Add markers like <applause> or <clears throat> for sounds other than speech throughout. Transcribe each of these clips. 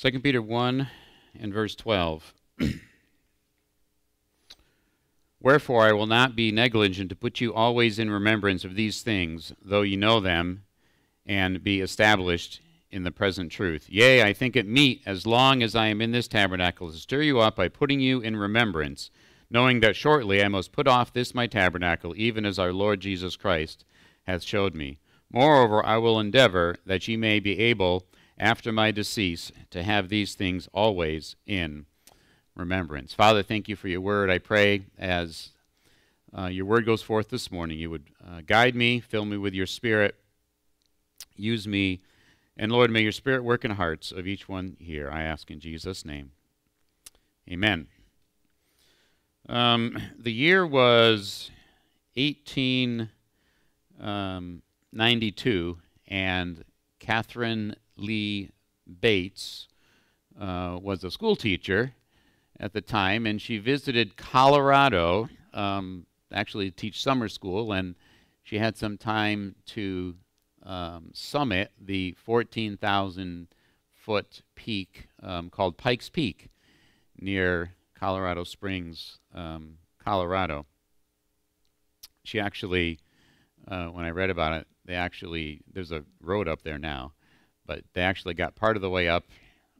2 Peter 1 and verse 12. <clears throat> Wherefore I will not be negligent to put you always in remembrance of these things, though you know them, and be established in the present truth. Yea, I think it meet, as long as I am in this tabernacle, to stir you up by putting you in remembrance, knowing that shortly I must put off this my tabernacle, even as our Lord Jesus Christ hath showed me. Moreover, I will endeavor that ye may be able, after my decease, to have these things always in remembrance. Father, thank you for your word. I pray as uh, your word goes forth this morning, you would uh, guide me, fill me with your spirit, use me, and Lord, may your spirit work in hearts of each one here. I ask in Jesus' name. Amen. Um, the year was 1892, um, and Katharine Lee Bates uh, was a school teacher at the time, and she visited Colorado, um, actually to teach summer school, and she had some time to um, summit the 14,000 foot peak um, called Pikes Peak near Colorado Springs, um, Colorado. She actually, uh, when I read about it, they actually, there's a road up there now, but they actually got part of the way up,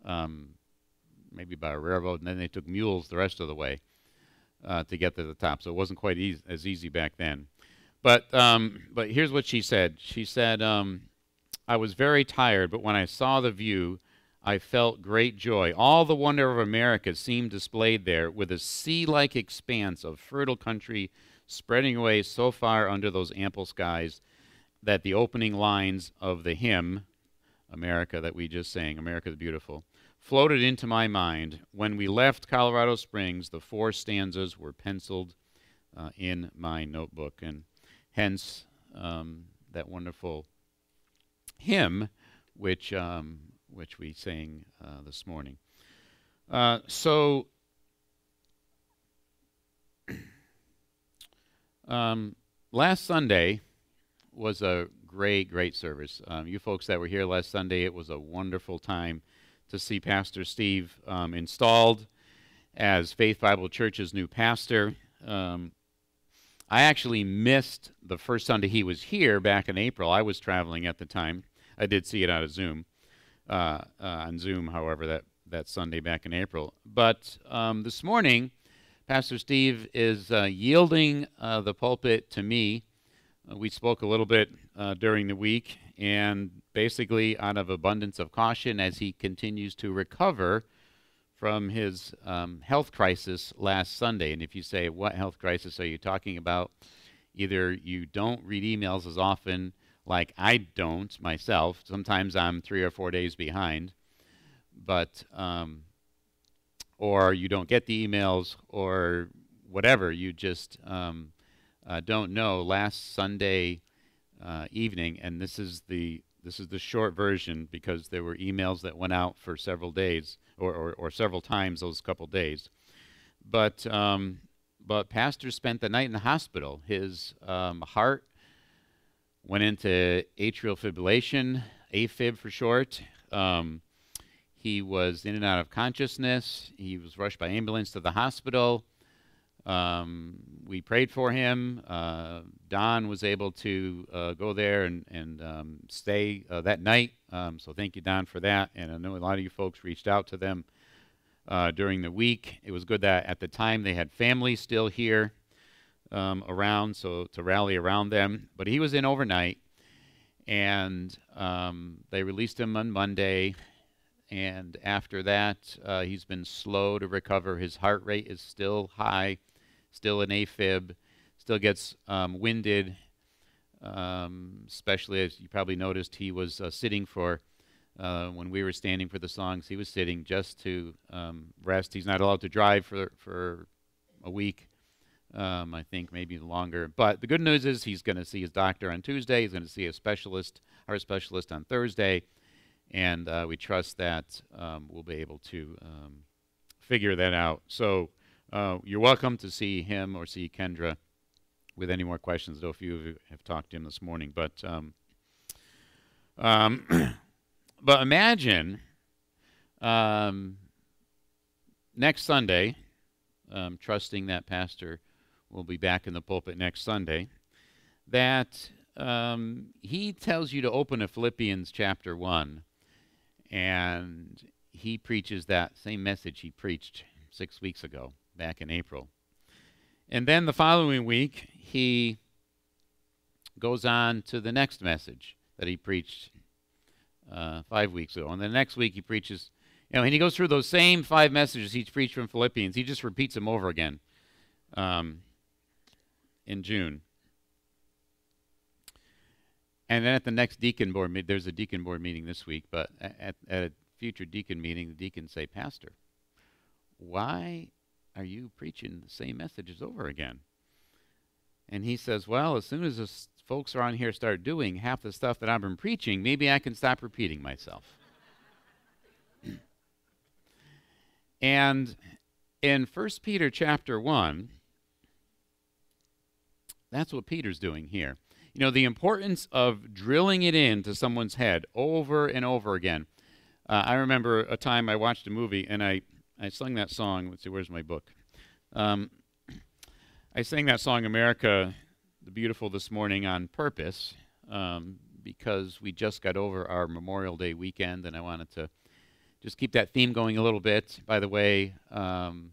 um, maybe by a railroad, and then they took mules the rest of the way uh, to get to the top. So it wasn't quite as easy back then. But um, but here's what she said. She said, um, "I was very tired, but when I saw the view, I felt great joy. All the wonder of America seemed displayed there, with a sea-like expanse of fertile country spreading away so far under those ample skies that the opening lines of the hymn, America, that we just sang, America the Beautiful, floated into my mind. When we left Colorado Springs, the four stanzas were penciled uh, in my notebook. And hence um, that wonderful hymn, which, um, which we sang uh, this morning. Uh, so, <clears throat> um, last Sunday was a great, great service. Um, you folks that were here last Sunday, it was a wonderful time to see Pastor Steve um, installed as Faith Bible Church's new pastor. Um, I actually missed the first Sunday he was here back in April. I was traveling at the time. I did see it out of Zoom, uh, uh, on Zoom, however, that, that Sunday back in April. But um, this morning, Pastor Steve is uh, yielding uh, the pulpit to me. Uh, we spoke a little bit uh, during the week, and basically, out of abundance of caution, as he continues to recover from his um, health crisis last Sunday. And if you say, What health crisis are you talking about? Either you don't read emails as often, like I don't myself. Sometimes I'm three or four days behind. But, um, or you don't get the emails, or whatever. You just um, uh, don't know. Last Sunday uh, evening, and this is the this is the short version because there were emails that went out for several days or, or, or several times those couple days. But um, but Pastor spent the night in the hospital. His um, heart went into atrial fibrillation, AFib for short. Um, he was in and out of consciousness. He was rushed by ambulance to the hospital. Um, we prayed for him. Uh, Don was able to uh, go there and, and um, stay uh, that night. Um, so thank you, Don, for that. And I know a lot of you folks reached out to them uh, during the week. It was good that at the time they had family still here um, around, so to rally around them. But he was in overnight, and um, they released him on Monday. And after that, uh, he's been slow to recover. His heart rate is still high still an AFib, still gets um, winded, um, especially as you probably noticed, he was uh, sitting for, uh, when we were standing for the songs, he was sitting just to um, rest. He's not allowed to drive for, for a week, um, I think, maybe longer. But the good news is he's going to see his doctor on Tuesday. He's going to see a specialist, our specialist on Thursday. And uh, we trust that um, we'll be able to um, figure that out. So, uh, you're welcome to see him or see Kendra with any more questions. Though a few of you have talked to him this morning, but um, um, <clears throat> but imagine um, next Sunday, um, trusting that Pastor will be back in the pulpit next Sunday, that um, he tells you to open to Philippians chapter 1, and he preaches that same message he preached six weeks ago, back in April. And then the following week, he goes on to the next message that he preached uh, five weeks ago. And the next week, he preaches, you know, and he goes through those same five messages he preached from Philippians. He just repeats them over again um, in June. And then at the next deacon board, there's a deacon board meeting this week, but at, at a future deacon meeting, the deacons say, Pastor, why are you preaching the same messages over again? And he says, Well, as soon as the folks around here start doing half the stuff that I've been preaching, maybe I can stop repeating myself. <clears throat> and in 1 Peter chapter 1, that's what Peter's doing here. You know, the importance of drilling it into someone's head over and over again. Uh, I remember a time I watched a movie and I, I sung that song. Let's see, where's my book? Um, <clears throat> I sang that song, America the Beautiful, this morning on purpose um, because we just got over our Memorial Day weekend and I wanted to just keep that theme going a little bit. By the way, um,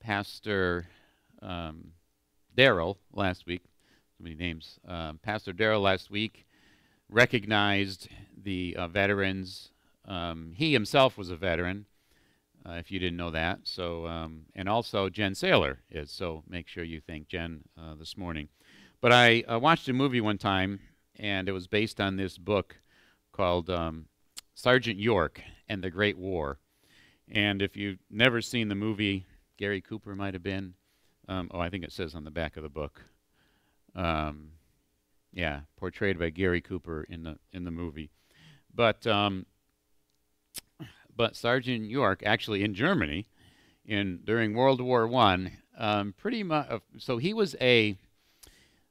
Pastor um, Daryl last week, so many names, um, Pastor Daryl last week recognized the uh, veterans. Um, he himself was a veteran, uh, if you didn't know that. So, um, and also Jen Saylor is. So make sure you thank Jen uh, this morning. But I uh, watched a movie one time, and it was based on this book called um, Sergeant York and the Great War. And if you've never seen the movie, Gary Cooper might have been. Um, oh, I think it says on the back of the book. Um, yeah, portrayed by Gary Cooper in the in the movie. But um, but Sergeant York actually in Germany, in during World War One, um, pretty much. Uh, so he was a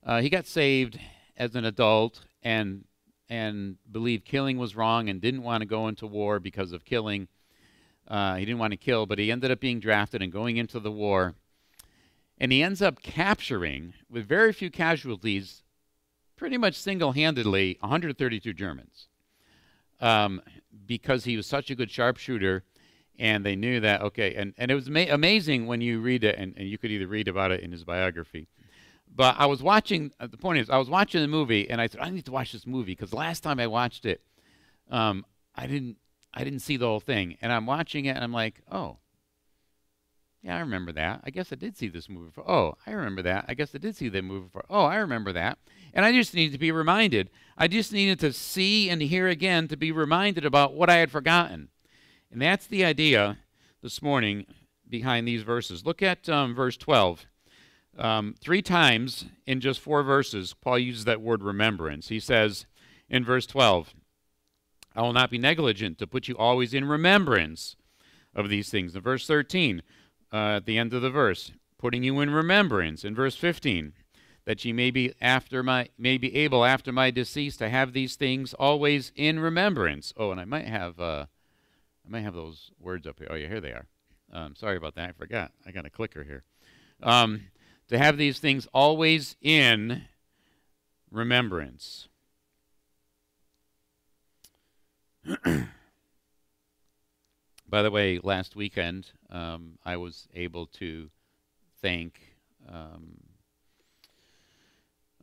uh, he got saved as an adult and and believed killing was wrong and didn't want to go into war because of killing. Uh, he didn't want to kill, but he ended up being drafted and going into the war. And he ends up capturing, with very few casualties, pretty much single-handedly 132 Germans um, because he was such a good sharpshooter and they knew that okay and, and it was ma- amazing when you read it and, and you could either read about it in his biography. But i was watching uh, the point is i was watching the movie and i said i need to watch this movie because last time i watched it um, i didn't i didn't see the whole thing. And i'm watching it and i'm like oh yeah, I remember that. I guess I did see this movie before. Oh, I remember that. I guess I did see that movie before. Oh, I remember that. And I just needed to be reminded. I just needed to see and hear again to be reminded about what I had forgotten. And that's the idea this morning behind these verses. Look at um, verse 12. Um, three times in just four verses, Paul uses that word remembrance. He says in verse 12, I will not be negligent to put you always in remembrance of these things. In verse 13, uh, at the end of the verse, putting you in remembrance. In verse 15, that ye may be after my may be able after my decease to have these things always in remembrance. Oh, and I might have uh, I might have those words up here. Oh yeah, here they are. Um, sorry about that. I forgot. I got a clicker here. Um, to have these things always in remembrance. <clears throat> By the way, last weekend um, I was able to thank, um,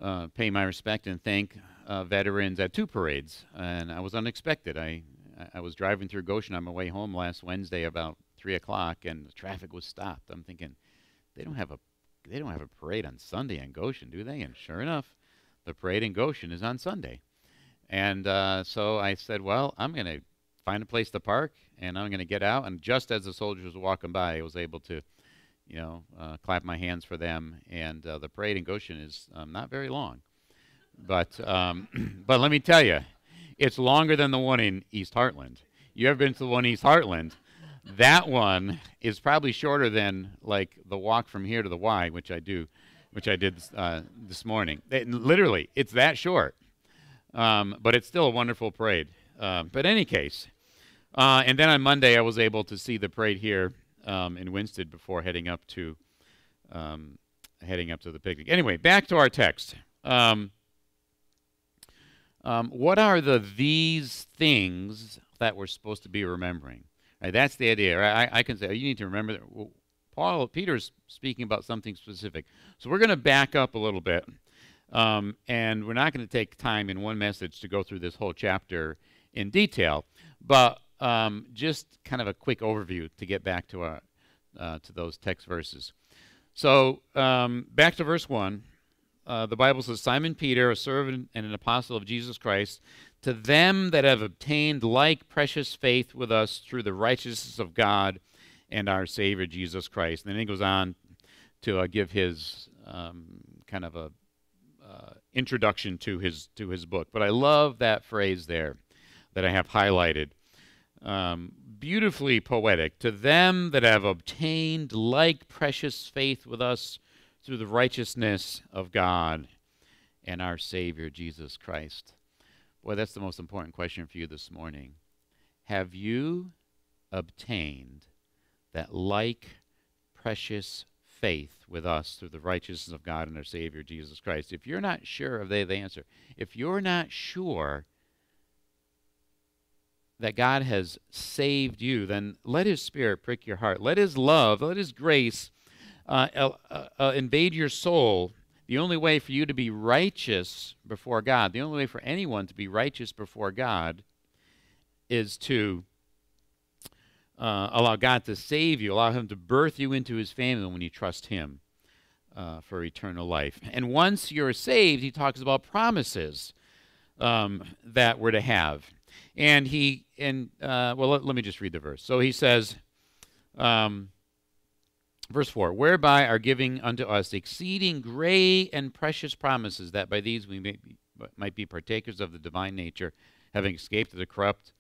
uh, pay my respect and thank uh, veterans at two parades, and I was unexpected. I I was driving through Goshen on my way home last Wednesday about three o'clock, and the traffic was stopped. I'm thinking, they don't have a they don't have a parade on Sunday in Goshen, do they? And sure enough, the parade in Goshen is on Sunday. And uh, so I said, well, I'm going to find a place to park, and I'm going to get out. And just as the soldiers were walking by, I was able to, you know, uh, clap my hands for them. And uh, the parade in Goshen is um, not very long, but um, <clears throat> but let me tell you, it's longer than the one in East Hartland. You ever been to the one in East Hartland? That one is probably shorter than like the walk from here to the Y, which I do, which I did uh, this morning. It, literally, it's that short, um, but it's still a wonderful parade. Uh, but any case, Uh, and then on Monday, I was able to see the parade here um, in Winsted before heading up to um, heading up to the picnic. Anyway, back to our text. Um, um, what are the these things that we're supposed to be remembering? Right, that's the idea. Right? I, I, can say oh, you need to remember that. Well, Paul Peter's speaking about something specific. So we're going to back up a little bit, um, and we're not going to take time in one message to go through this whole chapter in detail, but um, just kind of a quick overview to get back to our uh, to those text verses. So um, back to verse one. Uh, the Bible says, Simon Peter, a servant and an apostle of Jesus Christ, to them that have obtained like precious faith with us through the righteousness of God and our Savior Jesus Christ. And then he goes on to uh, give his um, kind of a uh, introduction to his to his book. But I love that phrase there that I have highlighted. Um, beautifully poetic. To them that have obtained like precious faith with us through the righteousness of God and our Savior Jesus Christ. Boy, that's the most important question for you this morning. Have you obtained that like precious faith with us through the righteousness of God and our Savior Jesus Christ? If you're not sure of the, the answer, if you're not sure that God has saved you, then let His Spirit prick your heart. Let His love, let His grace uh, uh, uh, invade your soul. The only way for you to be righteous before God, the only way for anyone to be righteous before God, is to uh, allow God to save you, allow Him to birth you into His family when you trust Him uh, for eternal life. And once you're saved, He talks about promises um, that we're to have. And he, and, uh, well, let, let, me just read the verse. So he says, um, verse 4 Whereby are giving unto us exceeding great and precious promises, that by these we may be, might be partakers of the divine nature, having escaped the corrupt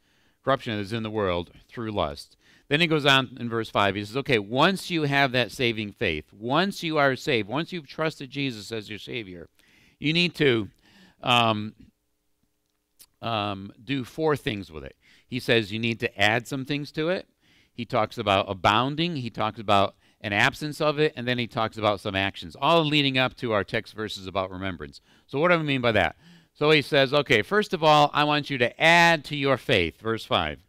corruption that is in the world through lust. Then he goes on in verse 5. He says, Okay, once you have that saving faith, once you are saved, once you've trusted Jesus as your Savior, you need to um, um, do four things with it. He says you need to add some things to it. He talks about abounding. He talks about an absence of it, and then he talks about some actions, all leading up to our text verses about remembrance. So, what do I mean by that? So, he says, okay, first of all, I want you to add to your faith, verse 5.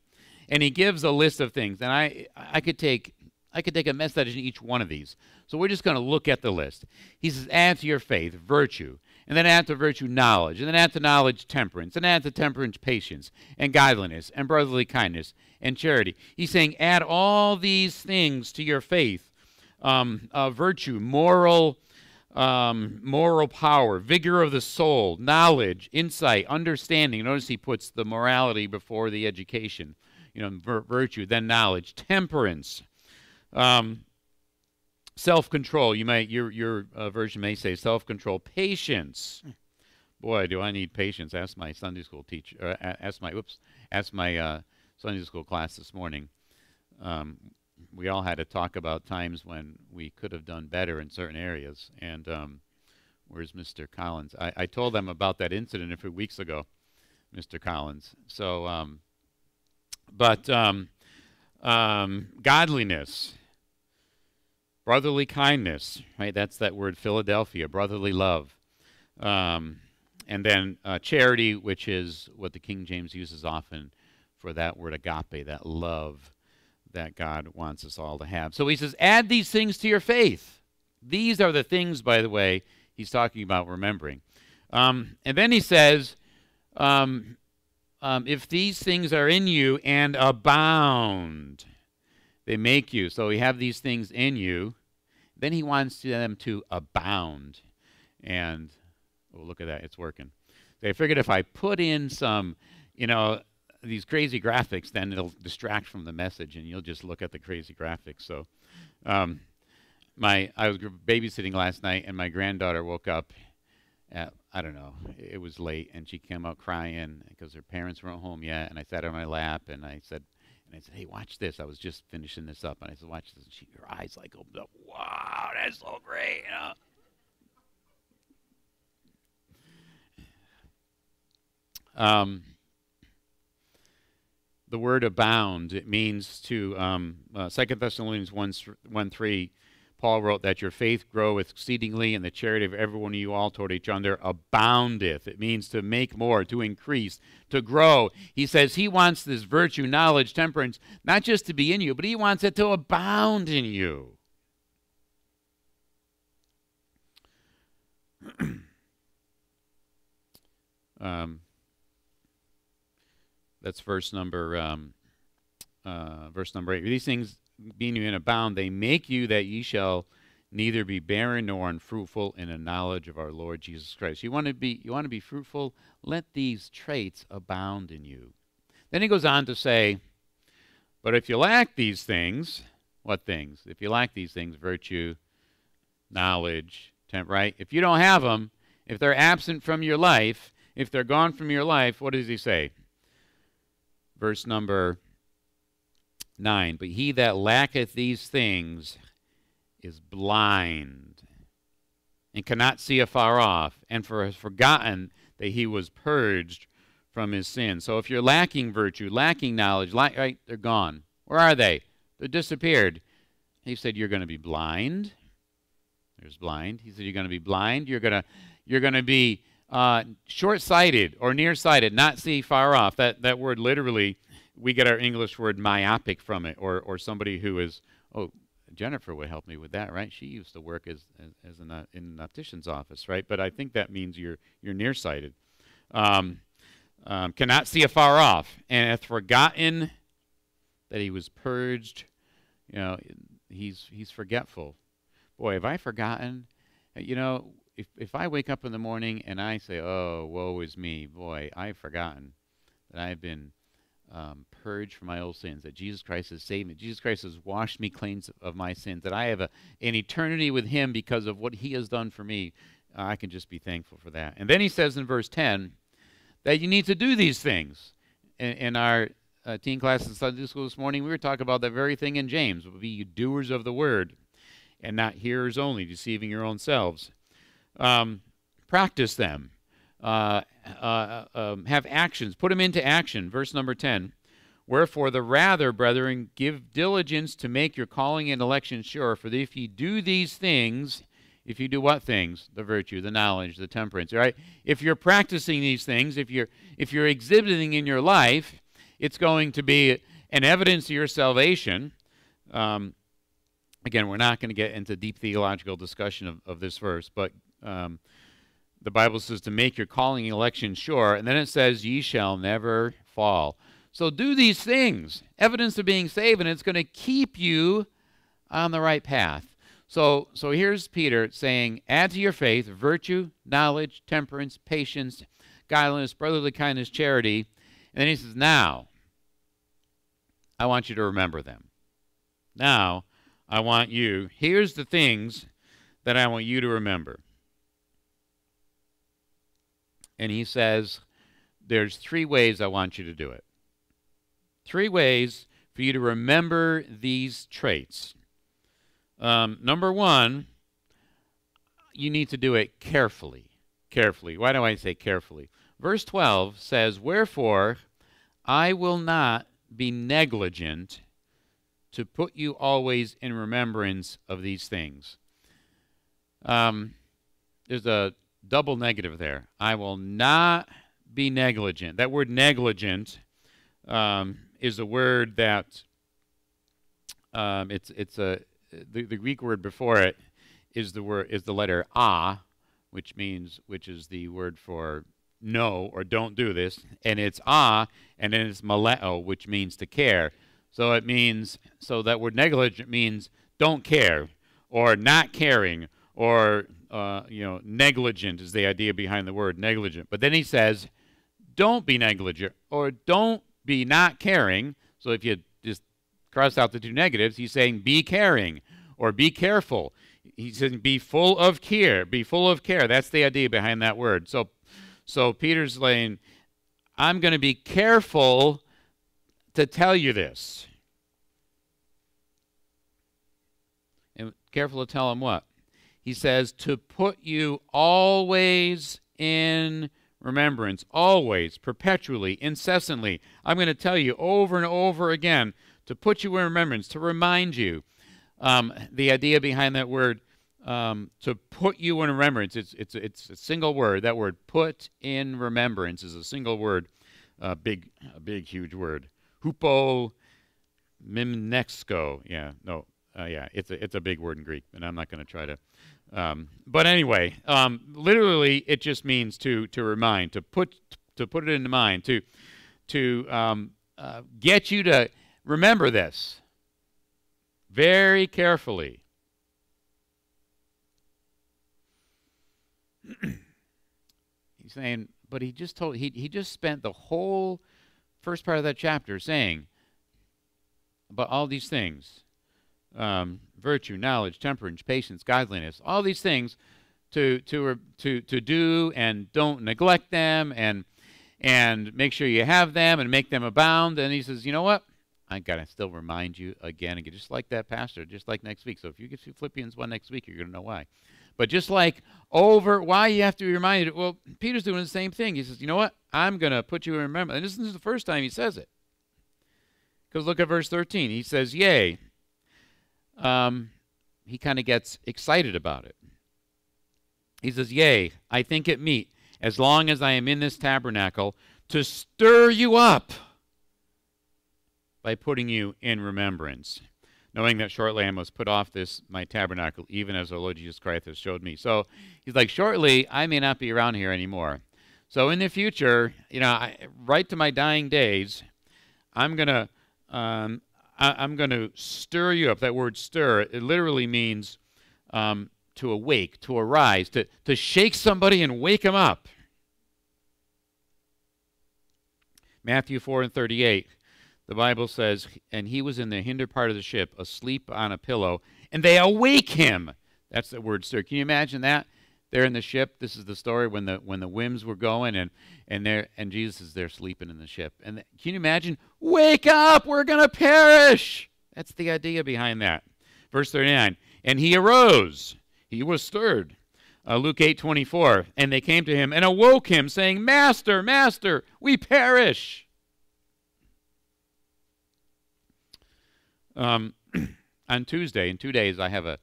And he gives a list of things, and I, I could take. I could take a message in each one of these. So we're just going to look at the list. He says, add to your faith virtue, and then add to virtue knowledge, and then add to knowledge temperance, and add to temperance patience, and godliness, and brotherly kindness, and charity. He's saying, add all these things to your faith um, uh, virtue, moral. Um, moral power, vigor of the soul, knowledge, insight, understanding. Notice he puts the morality before the education. You know, vir- virtue, then knowledge, temperance, um, Self-control. You might your your uh, version may say self-control. Patience. Boy, do I need patience. Ask my Sunday school teacher. Uh, ask my oops. Ask my uh, Sunday school class this morning. Um, we all had to talk about times when we could have done better in certain areas. And um, where's Mr. Collins? I, I, told them about that incident a few weeks ago, Mr. Collins. So, um, but um, um, godliness brotherly kindness, right? That's that word Philadelphia, brotherly love. Um, and then uh, charity, which is what the King James uses often for that word agape, that love that God wants us all to have. So he says, add these things to your faith. These are the things, by the way, he's talking about remembering. Um, and then he says, um, um, if these things are in you and abound, they make you. So we have these things in you. Then he wants them to abound. And oh, look at that, it's working. So I figured if I put in some, you know, these crazy graphics, then it'll distract from the message, and you'll just look at the crazy graphics. So, um, my I was babysitting last night, and my granddaughter woke up. At, I don't know. It was late, and she came out crying because her parents weren't home yet. And I sat on my lap, and I said, and I said, "Hey, watch this." I was just finishing this up, and I said, "Watch this." And she, her eyes like opened up. Wow, that's so great! You know? Um, the word abound. It means to, um, uh, 2 Thessalonians 1, 1 3, Paul wrote that your faith groweth exceedingly, and the charity of every one of you all toward each other aboundeth. It means to make more, to increase, to grow. He says he wants this virtue, knowledge, temperance, not just to be in you, but he wants it to abound in you. <clears throat> um, that's verse number um, uh, verse number eight. These things being you in abound, they make you that ye shall neither be barren nor unfruitful in the knowledge of our Lord Jesus Christ. You want to be you want to be fruitful, let these traits abound in you. Then he goes on to say, but if you lack these things, what things? If you lack these things, virtue, knowledge, temp, right? If you don't have them, if they're absent from your life, if they're gone from your life, what does he say? Verse number 9 But he that lacketh these things is blind and cannot see afar off, and for has forgotten that he was purged from his sin. So if you're lacking virtue, lacking knowledge, la- right, they're gone. Where are they? They're disappeared. He said, You're going to be blind. There's blind. He said, You're going to be blind. You're going to, you're going to be uh, short sighted or nearsighted, not see far off. That, that word literally we get our English word myopic from it, or or somebody who is oh Jennifer would help me with that, right? She used to work as as, as an, uh, in an optician's office, right? But I think that means you're you're nearsighted, um, um, cannot see afar off, and hath forgotten that he was purged. You know, he's he's forgetful. Boy, have I forgotten? You know, if if I wake up in the morning and I say, "Oh, woe is me," boy, I've forgotten that I've been um, purged from my old sins, that Jesus Christ has saved me. Jesus Christ has washed me clean of my sins, that I have a, an eternity with Him because of what He has done for me. Uh, I can just be thankful for that. And then He says in verse 10 that you need to do these things. In, in our uh, teen class in Sunday school this morning, we were talking about that very thing in James. Be doers of the word and not hearers only, deceiving your own selves. Um, practice them. Uh, uh, um, have actions, put them into action. Verse number 10. Wherefore, the rather, brethren, give diligence to make your calling and election sure. For if you do these things, if you do what things? The virtue, the knowledge, the temperance, right? If you're practicing these things, if you're if you're exhibiting in your life, it's going to be an evidence of your salvation. Um, again, we're not going to get into deep theological discussion of, of this verse, but um, the Bible says to make your calling and election sure, and then it says, ye shall never fall. So do these things, evidence of being saved, and it's going to keep you on the right path. So, so here's Peter saying, add to your faith virtue, knowledge, temperance, patience, godliness, brotherly kindness, charity. And then he says, now, I want you to remember them. Now, I want you, here's the things that I want you to remember and he says, There's three ways I want you to do it. Three ways for you to remember these traits. Um, number one, you need to do it carefully. Carefully. Why do I say carefully? Verse 12 says, Wherefore I will not be negligent to put you always in remembrance of these things. Um, there's a double negative there. I will not be negligent. That word negligent um, is a word that um, it's it's a the, the Greek word before it is the word is the letter a, which means which is the word for no or don't do this, and it's a, and then it's maleo, which means to care. So it means so that word negligent means don't care or not caring or uh, you know, negligent is the idea behind the word negligent. But then he says, don't be negligent or don't be not caring. So if you just cross out the two negatives, he's saying be caring or be careful. He says be full of care, be full of care. That's the idea behind that word. So, so Peter's saying, I'm going to be careful to tell you this. And careful to tell him what? He says, to put you always in remembrance, always, perpetually, incessantly. I'm going to tell you over and over again to put you in remembrance, to remind you. Um, the idea behind that word, um, to put you in remembrance, it's, it's, it's a single word. That word, put in remembrance, is a single word, a big, a big, huge word. Hupo mimnesko. Yeah, no, uh, yeah, it's a, it's a big word in Greek, and I'm not going to try to um, but anyway, um, literally, it just means to to remind, to put to put it into mind, to to um, uh, get you to remember this very carefully. <clears throat> He's saying, but he just told he he just spent the whole first part of that chapter saying about all these things um, virtue, knowledge, temperance, patience, godliness, all these things to, to, to, to do and don't neglect them and, and make sure you have them and make them abound. And he says, you know what? I got to still remind you again, again, just like that pastor, just like next week. So if you get to Philippians 1 next week, you're going to know why. But just like over, why you have to be reminded, well, Peter's doing the same thing. He says, you know what? I'm going to put you in remembrance. And this is the first time he says it. Because look at verse 13. He says, Yea, um, he kind of gets excited about it. He says, Yea, I think it meet, as long as I am in this tabernacle, to stir you up by putting you in remembrance, knowing that shortly I must put off this my tabernacle, even as our Lord Jesus Christ has showed me. So he's like, shortly I may not be around here anymore. So in the future, you know, I, right to my dying days, I'm gonna um, I, am going to stir you up. That word stir, it literally means um, to awake, to arise, to, to shake somebody and wake them up. Matthew 4 and 38, the Bible says, And he was in the hinder part of the ship, asleep on a pillow, and they awake him. That's the word stir. Can you imagine that? They're in the ship. This is the story when the when the whims were going and and there and Jesus is there sleeping in the ship. And the, can you imagine? Wake up! We're gonna perish. That's the idea behind that. Verse 39. And he arose. He was stirred. Uh, Luke 8 24. And they came to him and awoke him, saying, Master, Master, we perish. Um, <clears throat> on Tuesday, in two days, I have a,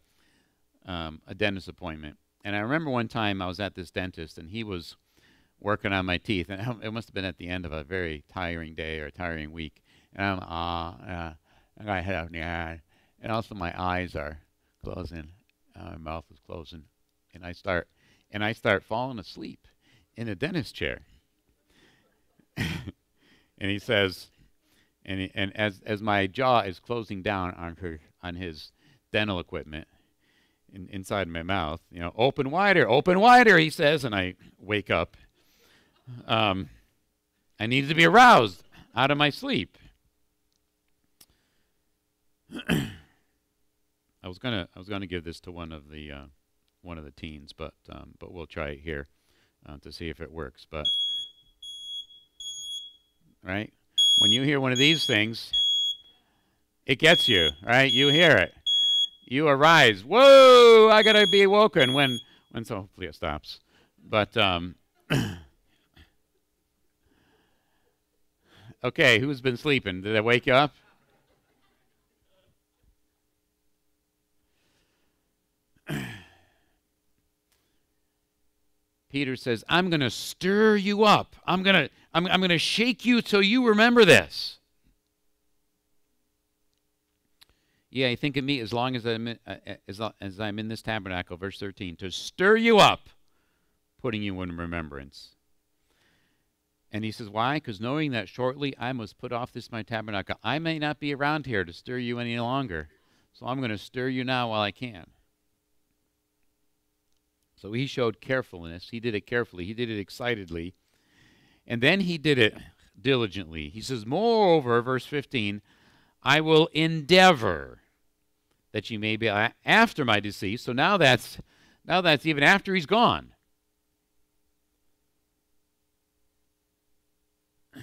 um, a dentist appointment. And I remember one time I was at this dentist and he was working on my teeth. And <laughs> it must have been at the end of a very tiring day or a tiring week. And I'm, ah, uh, uh, I got head out in the eye. And also my eyes are closing. Uh, my mouth is closing. And I start, and I start falling asleep in a dentist chair. <laughs> and he says, and, he, and as, as my jaw is closing down on, her, on his dental equipment, in, inside my mouth. You know, open wider, open wider, he says, and I wake up. Um, I needed to be aroused out of my sleep. <clears throat> I was gonna I was gonna give this to one of the uh, one of the teens, but um, but we'll try it here uh, to see if it works. But right when you hear one of these things, it gets you right. You hear it you arise. Whoa, I gotta be awoken when when so hopefully it stops. But um <clears throat> Okay, who's been sleeping? Did I wake you up? <clears throat> Peter says, I'm going to stir you up. I'm going to I'm, I'm going to shake you till you remember this. Yeah, think of me as long as I'm in, uh, uh as, as I'm in this tabernacle, verse 13, to stir you up, putting you in remembrance. And he says, Why? Because knowing that shortly I must put off this my tabernacle, I may not be around here to stir you any longer. So I'm going to stir you now while I can. So he showed carefulness. He did it carefully. He did it excitedly. And then he did it diligently. He says, Moreover, verse 15, I will endeavor that you may be after my decease. So now that's now that's even after he's gone. <clears throat>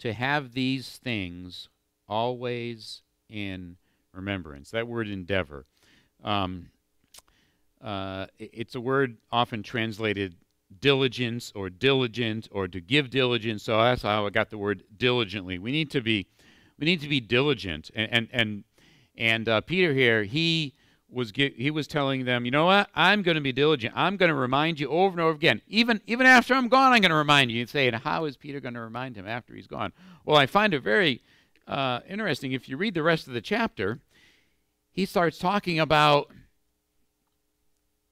to have these things always in remembrance. That word endeavor. Um, uh, it's a word often translated diligence or diligent or to give diligence. So that's how I got the word diligently. We need to be we need to be diligent. And and and, and uh, Peter here he was he was telling them, you know what? I'm going to be diligent. I'm going to remind you over and over again. Even even after I'm gone, I'm going to remind you. And say, and how is Peter going to remind him after he's gone? Well, I find it very uh, interesting. If you read the rest of the chapter, he starts talking about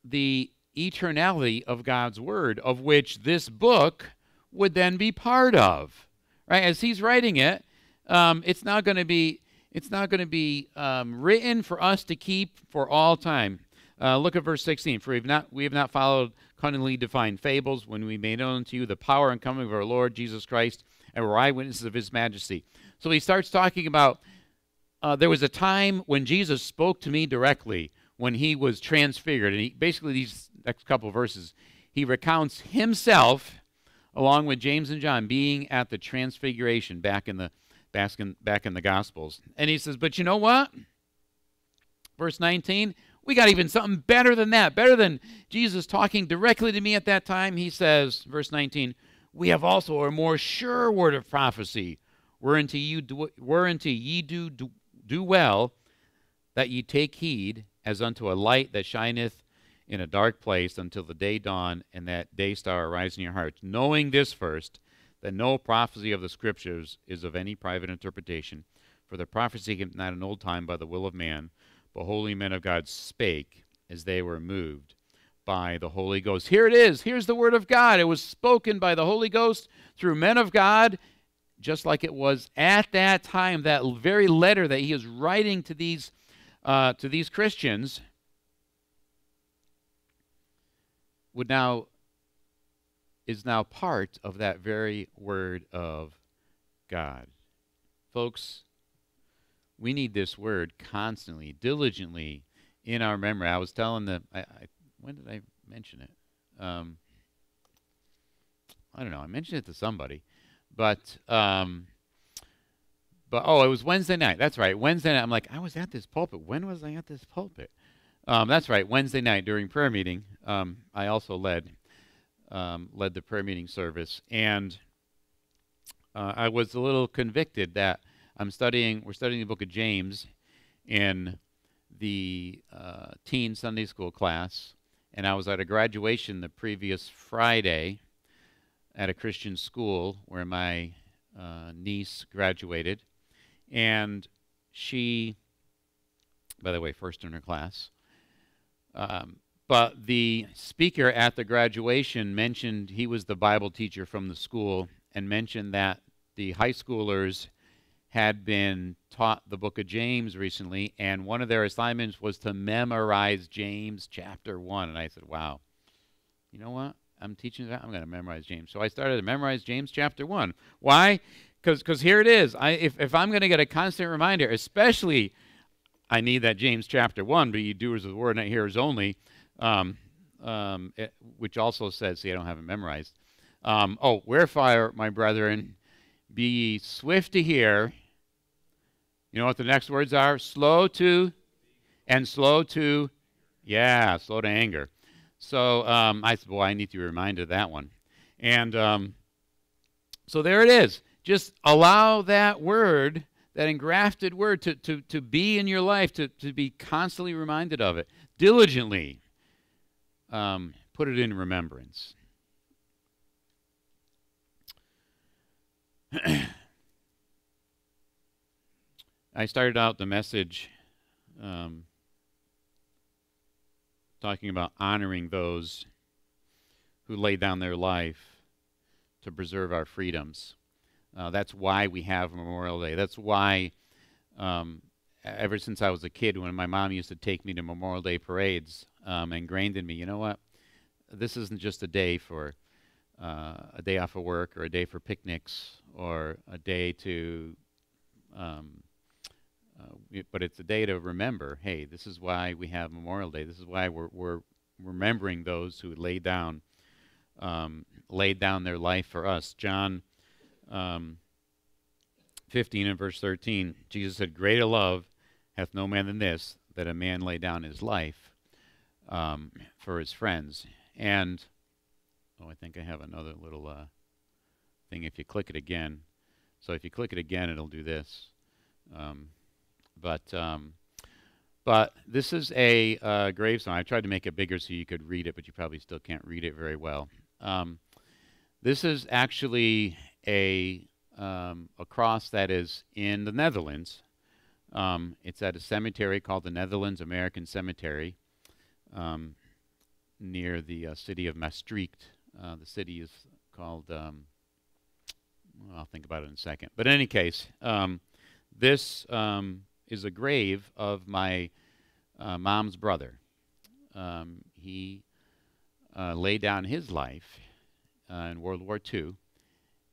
the eternality of God's word, of which this book would then be part of. Right? As he's writing it, um, it's not going to be it's not going to be um, written for us to keep for all time. Uh, look at verse 16. For we have not we have not followed cunningly defined fables when we made known to you the power and coming of our Lord Jesus Christ, and were eyewitnesses of His majesty. So he starts talking about uh, there was a time when Jesus spoke to me directly when he was transfigured, and he basically these next couple verses, he recounts himself, along with James and John, being at the transfiguration back in the back in, back in the Gospels. And he says, But you know what? Verse 19, we got even something better than that, better than Jesus talking directly to me at that time. He says, verse 19, we have also a more sure word of prophecy, whereunto, you do, whereunto ye do, do, do well that ye take heed, as unto a light that shineth in a dark place until the day dawn and that day star arise in your hearts, knowing this first, that no prophecy of the Scriptures is of any private interpretation. For the prophecy came not in old time by the will of man, but holy men of God spake as they were moved by the Holy Ghost. Here it is. Here's the word of God. It was spoken by the Holy Ghost through men of God, just like it was at that time, that very letter that he is writing to these, uh, to these Christians would now is now part of that very word of God. Folks, we need this word constantly, diligently in our memory. I was telling them, I, I, when did I mention it? Um, I don't know. I mentioned it to somebody, but um, but oh, it was Wednesday night. That's right, Wednesday night. I'm like, I was at this pulpit. When was I at this pulpit? Um, that's right. Wednesday night during prayer meeting, um, I also led um, led the prayer meeting service, and uh, I was a little convicted that I'm studying. We're studying the book of James in the uh, teen Sunday school class, and I was at a graduation the previous Friday at a Christian school where my uh, niece graduated, and she, by the way, first in her class um, but the speaker at the graduation mentioned he was the Bible teacher from the school and mentioned that the high schoolers had been taught the book of James recently, and one of their assignments was to memorize James chapter 1. And I said, Wow, you know what? I'm teaching that. I'm going to memorize James. So I started to memorize James chapter 1. Why? Because here it is. I, if, if I'm going to get a constant reminder, especially I need that James chapter 1, but you doers of the word, not hearers only, um, um, it, which also says, see, I don't have it memorized. Um, oh, wherefore, my brethren, be ye swift to hear. You know what the next words are? Slow to, and slow to, yeah, slow to anger. So um, I said, boy, I need to be reminded of that one. And um, so there it is. Just allow that word that engrafted word to, to, to be in your life, to, to be constantly reminded of it. Diligently um, put it in remembrance. <clears throat> I started out the message um, talking about honoring those who lay down their life to preserve our freedoms. Uh, that's why we have Memorial Day. That's why, um, ever since I was a kid, when my mom used to take me to Memorial Day parades, um, ingrained in me, you know what? This isn't just a day for uh, a day off of work or a day for picnics or a day to, um, uh, but it's a day to remember. Hey, this is why we have Memorial Day. This is why we're, we're remembering those who laid down, um, laid down their life for us. John um, 15 and verse 13, Jesus said, Greater love hath no man than this, that a man lay down his life um, for his friends. And oh, I think I have another little uh, thing. If you click it again, so if you click it again, it'll do this. Um, but um, but this is a uh, gravestone. I tried to make it bigger so you could read it, but you probably still can't read it very well. Um, this is actually a um, a cross that is in the Netherlands. Um, it's at a cemetery called the Netherlands American Cemetery um, near the uh, city of Maastricht. Uh, the city is called, um, I'll think about it in a second. But in any case, um, this um, is a grave of my uh, mom's brother. Um, he uh, laid down his life uh, in World War II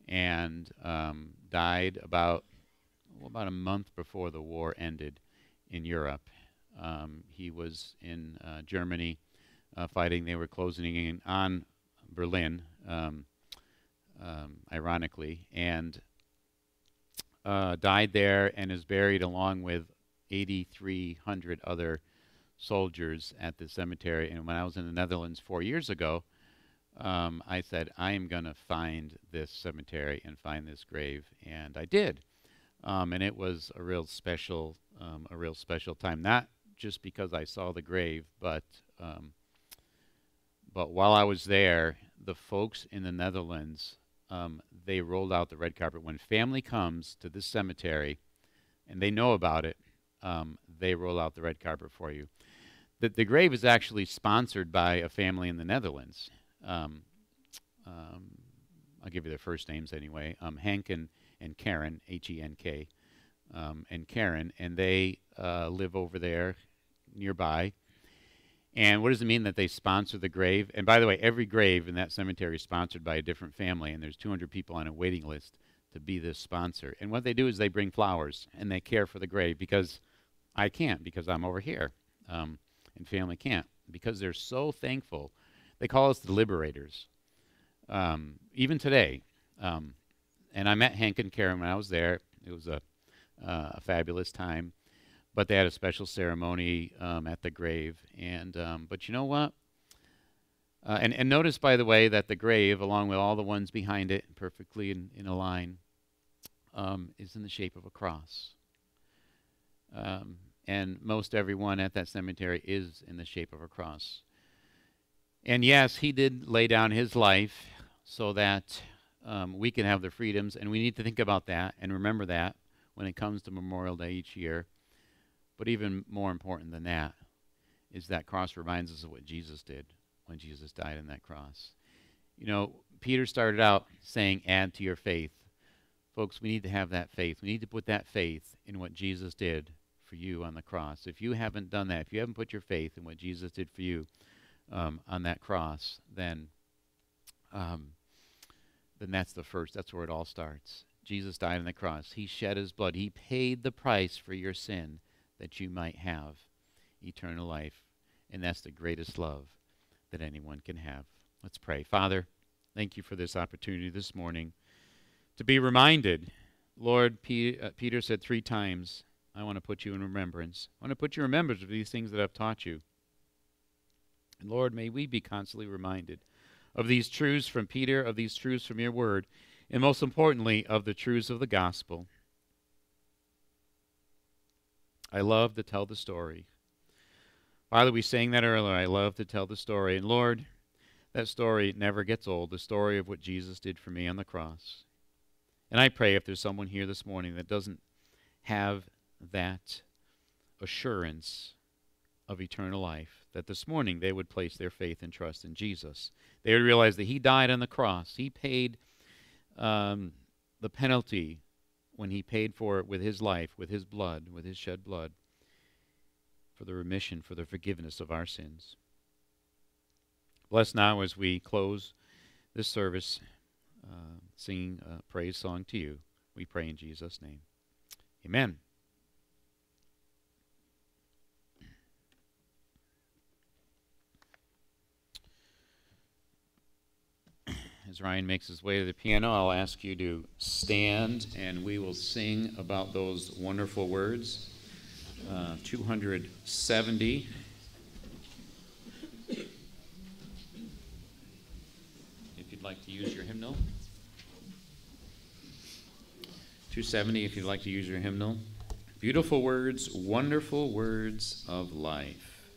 and um, died about well, about a month before the war ended in Europe. Um, he was in uh, Germany uh, fighting. They were closing in on Berlin, um, um ironically, and uh, died there and is buried along with 8,300 other soldiers at the cemetery. And when I was in the Netherlands four years ago, um, I said, I am going to find this cemetery and find this grave. And I did. Um, and it was a real special, um, a real special time. Not just because I saw the grave, but um, but while I was there, the folks in the Netherlands um, they rolled out the red carpet. When family comes to this cemetery, and they know about it, um, they roll out the red carpet for you. The, the grave is actually sponsored by a family in the Netherlands. Um, um, I'll give you their first names anyway. Um, Henk and, and Karen, H-E-N-K, um, and Karen, and they uh, live over there nearby. And what does it mean that they sponsor the grave? And by the way, every grave in that cemetery is sponsored by a different family, and there's 200 people on a waiting list to be this sponsor. And what they do is they bring flowers and they care for the grave because I can't because I'm over here, um, and family can't because they're so thankful. They call us the liberators. Um, even today, um, and I met Henk and Karen when I was there. It was a, uh, a fabulous time but they had a special ceremony um, at the grave. And um, but you know what? Uh, and and notice, by the way, that the grave, along with all the ones behind it, perfectly in, in a line, um, is in the shape of a cross. Um, and most everyone at that cemetery is in the shape of a cross. And yes, he did lay down his life so that um, we can have the freedoms, and we need to think about that and remember that when it comes to Memorial Day each year. But even more important than that is that cross reminds us of what Jesus did when Jesus died on that cross. You know, Peter started out saying, add to your faith. Folks, we need to have that faith. We need to put that faith in what Jesus did for you on the cross. If you haven't done that, if you haven't put your faith in what Jesus did for you um, on that cross, then um, then that's the first. That's where it all starts. Jesus died on the cross. He shed his blood. He paid the price for your sin that you might have eternal life. And that's the greatest love that anyone can have. Let's pray. Father, thank you for this opportunity this morning to be reminded. Lord, P- uh, Peter said three times, I want to put you in remembrance. I want to put you in remembrance of these things that I've taught you. And Lord, may we be constantly reminded of these truths from Peter, of these truths from your word, and most importantly, of the truths of the gospel. I love to tell the story. Father, we sang that earlier. I love to tell the story. And Lord, that story never gets old the story of what Jesus did for me on the cross. And I pray if there's someone here this morning that doesn't have that assurance of eternal life, that this morning they would place their faith and trust in Jesus. They would realize that He died on the cross, He paid um, the penalty when he paid for it with his life, with his blood, with his shed blood, for the remission, for the forgiveness of our sins. Bless now as we close this service, uh, singing a praise song to you. We pray in Jesus' name. Amen. As Ryan makes his way to the piano, I'll ask you to stand and we will sing about those wonderful words. Uh, 270. you'd like to use your hymnal. 270 if you'd like to use your hymnal. Beautiful words, wonderful words of life.